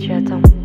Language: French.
tu attends.